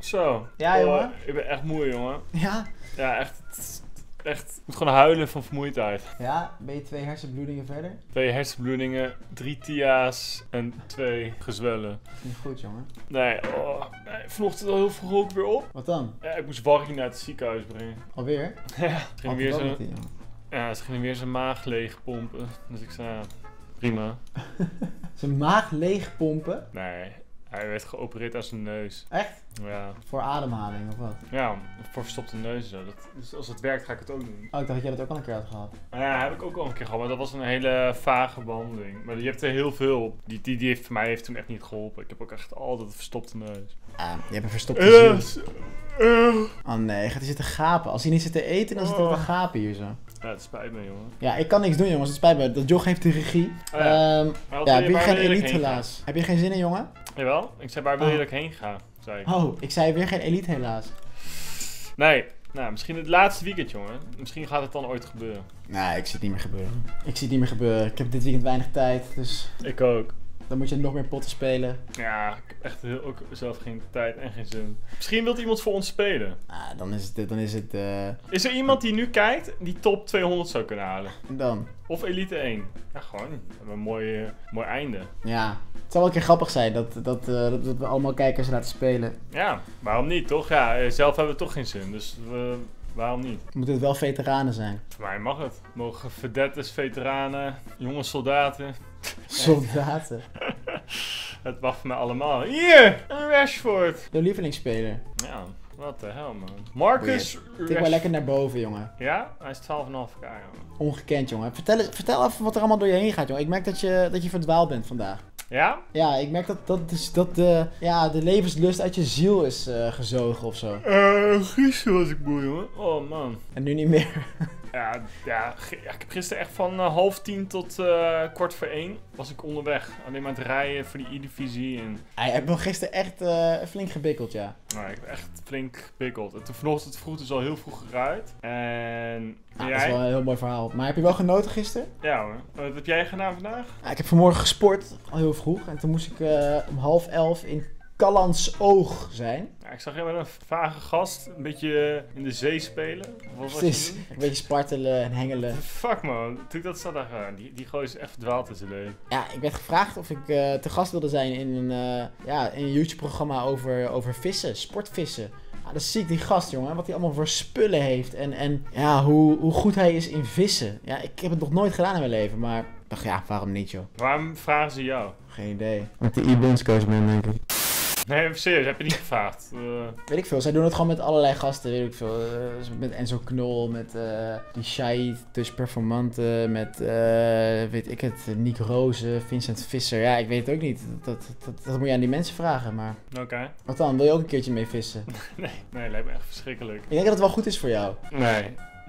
Zo. Ja, Oh, jongen? ik ben echt moe, jongen. Ja? Ja, echt. Echt. Ik moet gewoon huilen van vermoeidheid. Ja, ben je twee hersenbloedingen verder? Twee hersenbloedingen, drie TIA's en twee gezwellen. Niet goed, jongen. Nee, oh, nee, vanochtend al heel vroeg ook weer op. Wat dan? Ja, ik moest Warrie naar het ziekenhuis brengen. Alweer? Ja, ging weer jongen. ja, ze ging weer zijn maag leeg pompen. Dus ik zei, ja, prima. Zijn maag leeg pompen? Nee, hij werd geopereerd aan zijn neus. Echt? Ja, Voor ademhaling of wat? ja voor verstopte neus. Zo. Dat, dus als het werkt, ga ik het ook doen. Oh, ik dacht dat jij dat ook al een keer had gehad. Ja, heb ik ook al een keer gehad, maar dat was een hele vage behandeling. Maar je hebt er heel veel. Die, die, die heeft voor mij heeft toen echt niet geholpen. Ik heb ook echt altijd een verstopte neus. Ah, je hebt een verstopte ziel. Uh, Oh nee, gaat hij zitten gapen. Als hij niet zit te eten, dan zit hij Oh. te gapen hier zo. Ja, het spijt me, jongen. Ja, ik kan niks doen jongens, het spijt me. Dat Jog heeft de regie. Oh ja. Ehm, ja, wil heb je geen elite ga? helaas? Heb je geen zin in jongen? Jawel, ik zei waar wil je Oh. dat ik heen ga? Zei ik. Oh, ik zei weer geen elite helaas. Nee, nou, misschien het laatste weekend, jongen. Misschien gaat het dan ooit gebeuren. Nee, ik zie het niet meer gebeuren. Ik zie het niet meer gebeuren. Ik heb dit weekend weinig tijd, dus Ik ook. Dan moet je nog meer potten spelen. Ja, ik heb echt heel, ook zelf geen tijd en geen zin. Misschien wil iemand voor ons spelen. Ah, dan is het, dan is het, eh, Is er iemand die nu kijkt die top 200 zou kunnen halen? dan. Of Elite 1? Ja, gewoon. We hebben een mooi, eh, mooi einde. Ja, het zou wel een keer grappig zijn dat, dat, eh, dat, dat we allemaal kijkers laten spelen. Ja, waarom niet, toch? Ja, zelf hebben we toch geen zin, dus we, waarom niet? Moeten het wel veteranen zijn. Voor mij mag het. Mogen vedettes, veteranen, jonge soldaten. Soldaten. Het voor mij allemaal. Hier, een Rashford. Jouw lievelingsspeler. Ja, wat de hel, man. Marcus Tik Rashford. maar lekker naar boven, jongen. Ja, hij is 12,5k, jongen. Ongekend, jongen. Vertel, eens, vertel even wat er allemaal door je heen gaat, jongen. Ik merk dat je, dat je verdwaald bent vandaag. Ja? Ja, ik merk dat, dat, dat de, ja, de levenslust uit je ziel is eh, gezogen of zo. Eh, gisteren was ik moe, jongen. Oh, man. En nu niet meer. Ja, ja, ik heb gisteren echt van eh, half tien tot eh, kwart voor één was ik onderweg. Alleen maar het rijden voor die E-divisie. En Hij heeft me gisteren echt eh, flink gebikkeld, ja. nou, ik heb echt flink gepikkeld. En toen vanochtend vroeg dus al heel vroeg eruit. En jij? dat is wel een heel mooi verhaal. Maar heb je wel genoten gisteren? Ja hoor. Wat heb jij gedaan vandaag? Ja, ik heb vanmorgen gesport, al heel vroeg. En toen moest ik om half elf in Callans Oog zijn. Ik zag je met een vage gast een beetje in de zee spelen. Wat was? Een beetje spartelen en hengelen. Fuck man, toen ik dat zat daar gaan, die, die gozer is echt verdwaald in zijn leven. Ja, ik werd gevraagd of ik eh, te gast wilde zijn in een, eh, ja, in een YouTube-programma over, over vissen, sportvissen. Ja, dat is ziek, die gast, jongen. Wat hij allemaal voor spullen heeft. En, en ja, hoe, hoe goed hij is in vissen. Ja, ik heb het nog nooit gedaan in mijn leven, maar ik dacht, ja, waarom niet, joh? Waarom vragen ze jou? Geen idee. Met de e coach ben, denk ik. Nee, serieus, heb je niet gevraagd? Eh, Weet ik veel, zij doen het gewoon met allerlei gasten, weet ik veel. Eh, met Enzo Knol, met eh die Shai Dus Performante, met, weet ik het, Nick Rozen, Vincent Visser. Ja, ik weet het ook niet. Dat, dat, dat, dat moet je aan die mensen vragen, maar... Oké. Wat dan? Wil je ook een keertje mee vissen? Nee, nee, lijkt me echt verschrikkelijk. Ik denk dat het wel goed is voor jou. Nee.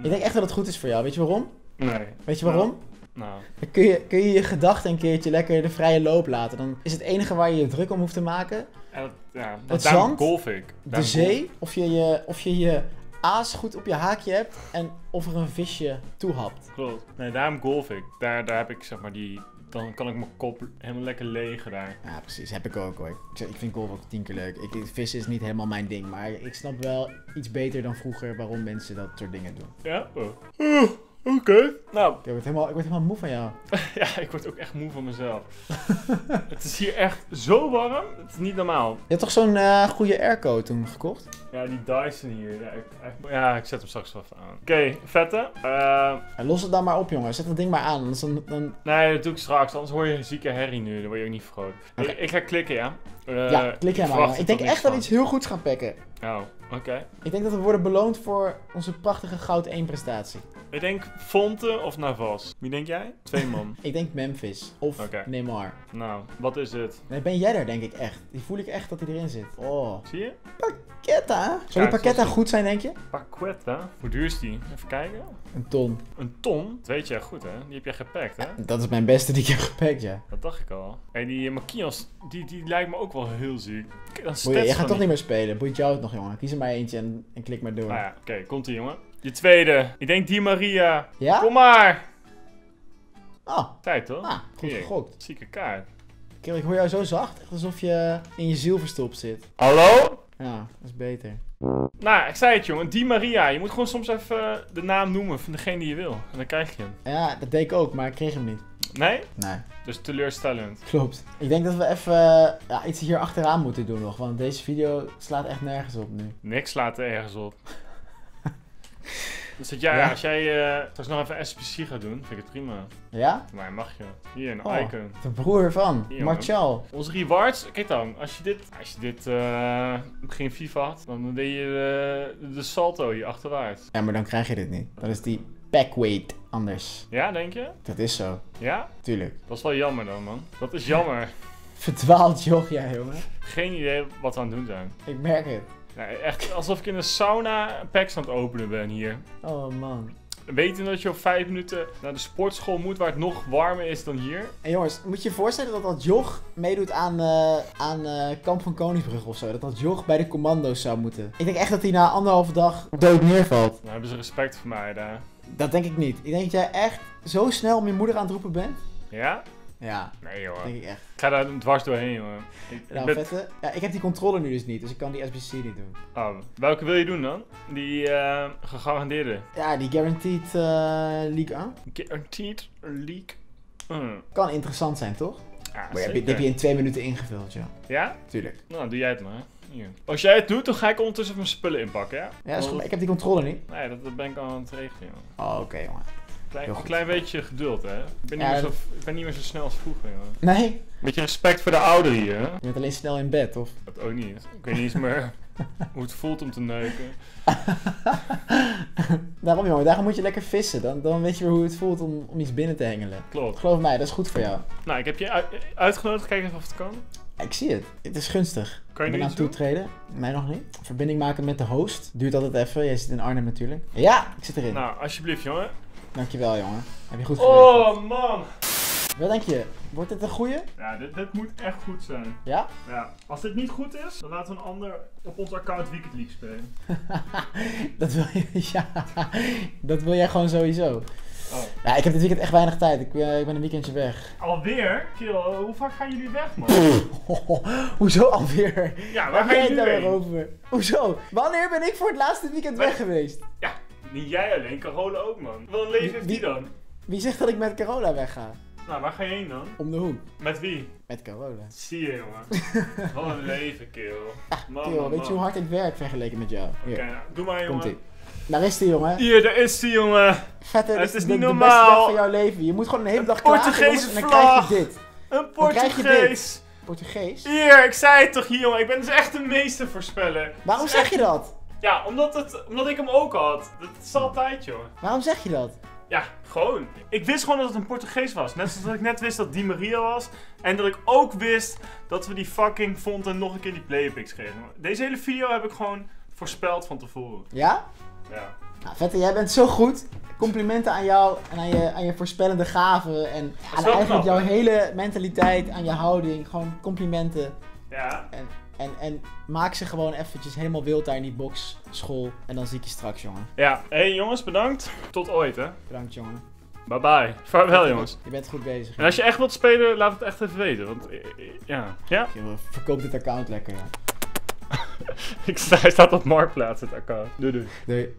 Ik denk echt dat het goed is voor jou. Weet je waarom? Nee. Weet je waarom? Nou, Dan kun je, kun je je gedachten een keertje lekker de vrije loop laten. Dan is het enige waar je je druk om hoeft te maken ja, dat, ja, Het zand, golf ik. de zee. Of je je, of je je aas goed op je haakje hebt en of er een visje toehapt. golf- Klopt. Nee, daarom golf ik. Daar, daar heb ik zeg maar die... Dan kan ik mijn kop helemaal lekker legen daar. Ja, precies. Heb ik ook hoor. Ik vind golf ook tien keer leuk. Ik, vissen is niet helemaal mijn ding. Maar ik snap wel iets beter dan vroeger waarom mensen dat soort dingen doen. Ja? Oh. Oké. Nou, Ik word, helemaal, ik word helemaal moe van jou. ja, ik word ook echt moe van mezelf. het is hier echt zo warm. Het is niet normaal. Je hebt toch zo'n eh, goede airco toen gekocht? Ja, die Dyson hier. Ja, ik, ja, ik zet hem straks wel even aan. Oké, vette. Eh, Ja, los het dan maar op, jongen. Zet dat ding maar aan. Anders dan, dan... nee, dat doe ik straks. Anders hoor je zieke herrie nu. Dan word je ook niet vrolijk. Ik, ik ga klikken, ja? Eh, ja, klik jij maar. Ik denk echt dat we iets heel goeds gaan pakken. Oh, oké. Ik denk dat we worden beloond voor onze prachtige goud 1 prestatie. Ik denk Fonte of Navas. Wie denk jij? Twee man. Ik denk Memphis of. Neymar. nou, wat is het? Nee, ben jij er, denk ik echt. Die voel ik echt dat hij erin zit. Oh. Zie je? Paqueta. Zou die zoals- goed zijn, denk je? Paqueta. Hoe duur is die? Even kijken. Een ton. Een ton? Dat weet jij goed, hè? Die heb jij gepakt, hè? Dat is mijn beste die ik heb gepakt, ja. Dat dacht ik al. En die uh, Makias, die, die lijkt me ook wel heel ziek. Dan jij stats gaat toch niet meer spelen. Boeit jou het nog, jongen. Kies er maar eentje en, en klik maar door. Nou ja, oké, komt ie, jongen. Je tweede. Ik denk Di Maria. Ja? Kom maar! Oh, Tijd, toch? ah, goed gegokt. Zieke kaart. Kerel, ik hoor jou zo zacht. Echt alsof je in je ziel verstopt zit. Hallo? Ja, dat is beter. Nou, ik zei het jongen, Di Maria. Je moet gewoon soms even de naam noemen van degene die je wil. En dan krijg je hem. Ja, dat deed ik ook, maar ik kreeg hem niet. Nee? Nee. Dus teleurstellend. Klopt. Ik denk dat we even eh, ja, iets hier achteraan moeten doen nog. Want deze video slaat echt nergens op nu. Niks slaat er ergens op. Dus dat jij, Ja. als jij eh straks nog even SPC gaat doen, vind ik het prima. Ja? Maar mag je. Hier, een Oh. icon. De broer van. Hier, Martial. Onze rewards, kijk dan, als je dit, als je dit eh begin FIFA had, dan deed je de, de salto hier achterwaarts. Ja, maar dan krijg je dit niet. Dat is die backweight anders. Ja, denk je? Dat is zo. Ja? Tuurlijk. Dat is wel jammer dan, man. Dat is jammer. Verdwaald joch jij, jongen. Geen idee wat we aan het doen zijn. Ik merk het. Nee, echt alsof ik in een sauna packs aan het openen ben hier. Oh man. Weten dat je op vijf minuten naar de sportschool moet waar het nog warmer is dan hier? En jongens, moet je je voorstellen dat dat joch meedoet aan, eh, aan eh, Kamp van Koningsbrug of zo? Dat dat joch bij de commando's zou moeten. Ik denk echt dat hij na anderhalve dag dood neervalt. Dan hebben ze respect voor mij daar. Dat denk ik niet. Ik denk dat jij echt zo snel om je moeder aan het roepen bent. Ja? Ja, Nee joh. denk ik echt. Ik ga daar dwars doorheen jongen. Ik, ik Nou, ben- vette. Ja, ik heb die controle nu dus niet, dus ik kan die SBC niet doen. Oh, welke wil je doen dan? Die eh, gegarandeerde. Ja, die Guaranteed eh League 1 Guaranteed League. Kan interessant zijn, toch? Ja, Maar die zeker. heb je in twee minuten ingevuld, ja. Ja? Tuurlijk. Nou, doe jij het maar. Hier. Als jij het doet, dan ga ik ondertussen mijn spullen inpakken, ja? Ja, is goed. Ik heb die controle niet. Nee, dat, dat ben ik al aan het regelen, joh. Oh, oké, jongen. Klein, een klein beetje geduld, hè? Ik ben, niet Ja, meer zo, ik ben niet meer zo snel als vroeger, joh. Nee, Beetje respect voor de ouderen hier, hè? je bent alleen snel in bed, of? Dat ook niet. Ik weet niet eens meer hoe het voelt om te neuken. Daarom, jongen. Daarom moet je lekker vissen. Dan, dan weet je weer hoe het voelt om, om iets binnen te hengelen. Klopt. Geloof mij, dat is goed voor jou. Nou, ik heb je uit- uitgenodigd. Kijk even of het kan. Ik zie het. Het is gunstig. Kan je nu ben aan toetreden. Mij nog niet. Verbinding maken met de host. Duurt altijd even. Jij zit in Arnhem natuurlijk. Ja, ik zit erin. Nou, alsjeblieft, jongen. Dankjewel, jongen. Heb je goed geregeld. Oh, man. Wat denk je? Wordt dit een goeie? Ja, dit, dit moet echt goed zijn. Ja? Ja, als dit niet goed is, dan laten we een ander op ons account Weekend League spelen. dat wil je, ja. Dat wil jij gewoon sowieso. Oh. Ja, ik heb dit weekend echt weinig tijd. Ik, eh, ik ben een weekendje weg. Alweer? Kill, hoe vaak gaan jullie weg, man? Hoezo alweer? Ja, waar Waar ga je het heen? daarover? Hoezo? Wanneer ben ik voor het laatste weekend weg geweest? Ja, niet jij alleen, Carola ook, man. Wat een leven heeft die dan? Wie zegt dat ik met Carola wegga? Nou, waar ga je heen dan? Om de hoek. Met wie? Met Carola. Zie je, jongen. Wat een leven, kill. Man, weet je hoe hard ik werk vergeleken met jou? Oké, nou, doe maar, komt ie. jongen. Daar is die, jongen. Hier, daar is die, jongen. Vette, Het is is de, niet de beste normaal. dag van jouw leven. Je moet gewoon een hele dag klagen, Portugese en dan krijg je dit. Een Portugees. Portugees? Hier, ik zei het toch hier, jongen. Ik ben dus echt een meester voorspeller. Waarom zeg je dat? Ja, omdat, het, omdat ik hem ook had. Dat is altijd, joh. Waarom zeg je dat? Ja, gewoon. Ik wist gewoon dat het een Portugees was. Net zoals ik net wist dat Di Maria was. En dat ik ook wist dat we die fucking font en nog een keer die playpics kregen. Deze hele video heb ik gewoon voorspeld van tevoren. Ja? Ja. Nou, Vette, jij bent zo goed. Complimenten aan jou en aan je, aan je voorspellende gaven. En aan eigenlijk knap, jouw hè? hele mentaliteit, aan je houding. Gewoon complimenten. Ja. En, en, en maak ze gewoon eventjes helemaal wild daar in die boxschool. En dan zie ik je straks, jongen. Ja. hey, jongens, bedankt. Tot ooit, hè. Bedankt, jongen. Bye bye. Vaarwel, jongens. Je bent goed bezig. En als je echt wilt spelen, laat het echt even weten. Want, eh, eh, ja. Ja? Verkoop dit account lekker, ja. Ik sta, hij staat op Marktplaats, het account. Doei doei. Doei.